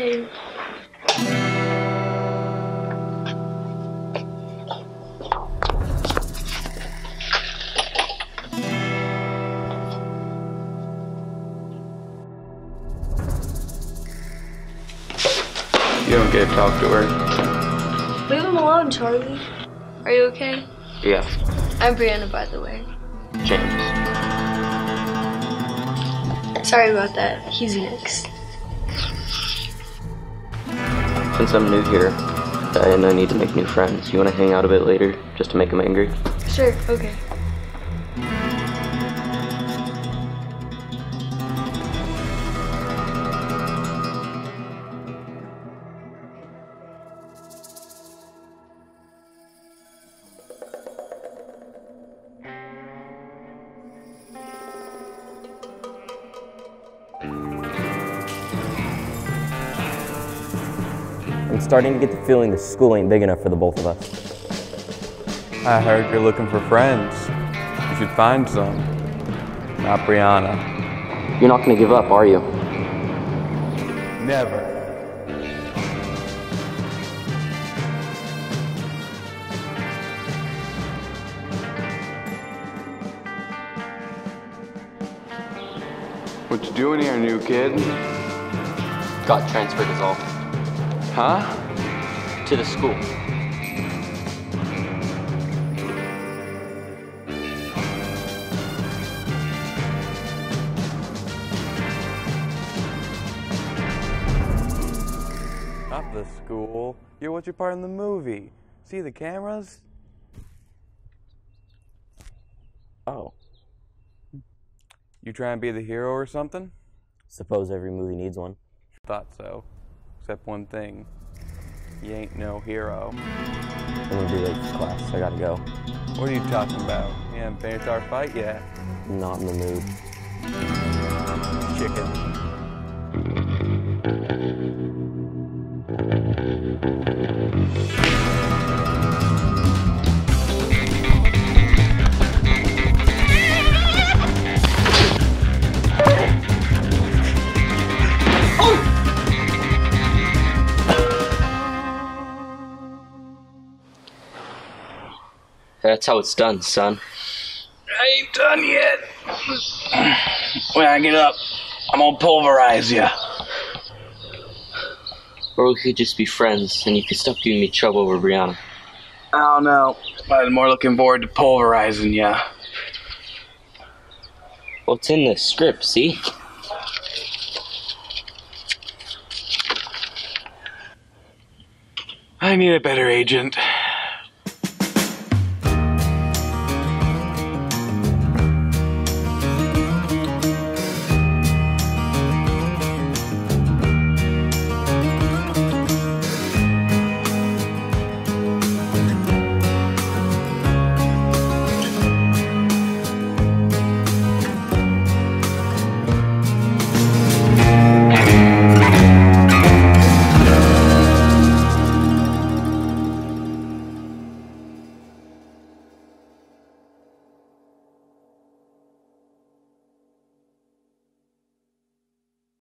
Hey. You don't get to talk to her. Leave him alone, Charlie. Are you okay? Yeah, I'm Brianna, by the way. James. Sorry about that. He's next. Since I'm new here, and I need to make new friends, you want to hang out a bit later just to make them angry? Sure, okay. I'm starting to get the feeling the school ain't big enough for the both of us. I heard you're looking for friends. You should find some. Not Brianna. You're not going to give up, are you? Never. What you doing here, new kid? Got transferred is all. Huh? To the school. Not the school. You're what you part in the movie. See the cameras? Oh, You try and be the hero or something? suppose every movie needs one. Thought so. Except one thing. You ain't no hero. I'm gonna be late for class. I gotta go. What are you talking about? You haven't finished our fight yet. Not in the mood. Chicken. That's how it's done, son. I ain't done yet. When I get up, I'm gonna pulverize you. Or we could just be friends, and you could stop giving me trouble over Brianna. I don't know, but I'm more looking forward to pulverizing you. What's in the script, see? I need a better agent.